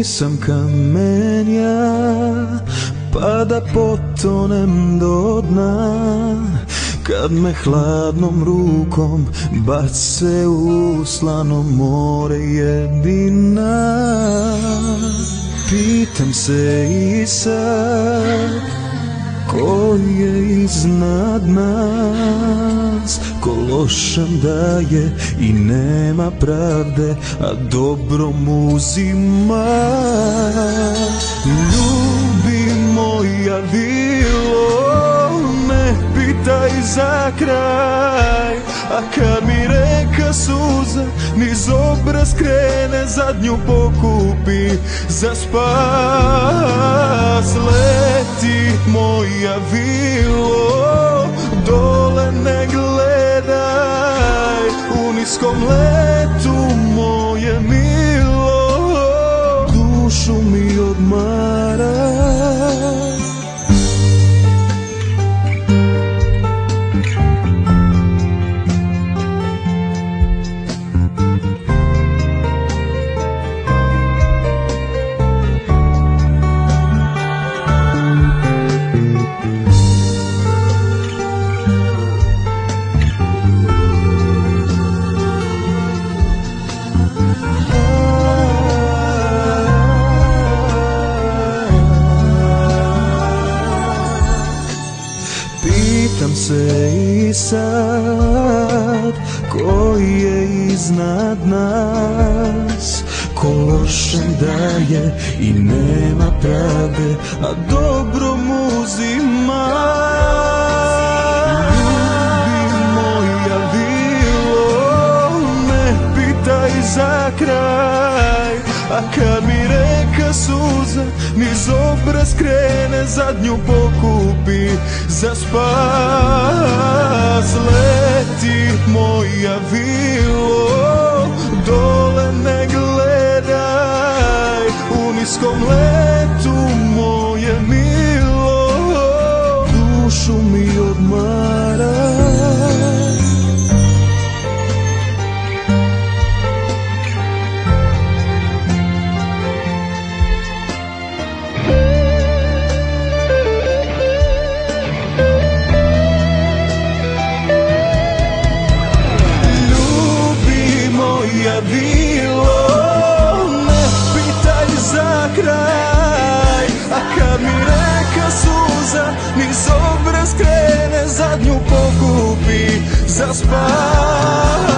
Nisam kamen ja Pa da potonem do dna. Kad me hladnom rukom bace u slano more jedina. Pitam se i sad Ko je iznad nas Ko lošan daje i nema pravde A dobro mu uzima. Ljubi moja vilo Ne pitaj za kraj. A kad mi reka suza Niz obraz krene Zadnju pokupi za spas. Leti moja vilo niskom letu se i sad Ko je iznad nas Ko lošem daje i nema pravde A dobro mu uzima. Ljubi moja vilo Ne pitaj za kraj A kad mi reka suza Niz obraz krene Zadnju pokupi za spas Leti moja vilo Dole ne gledaj U niskom letu skupi za spać.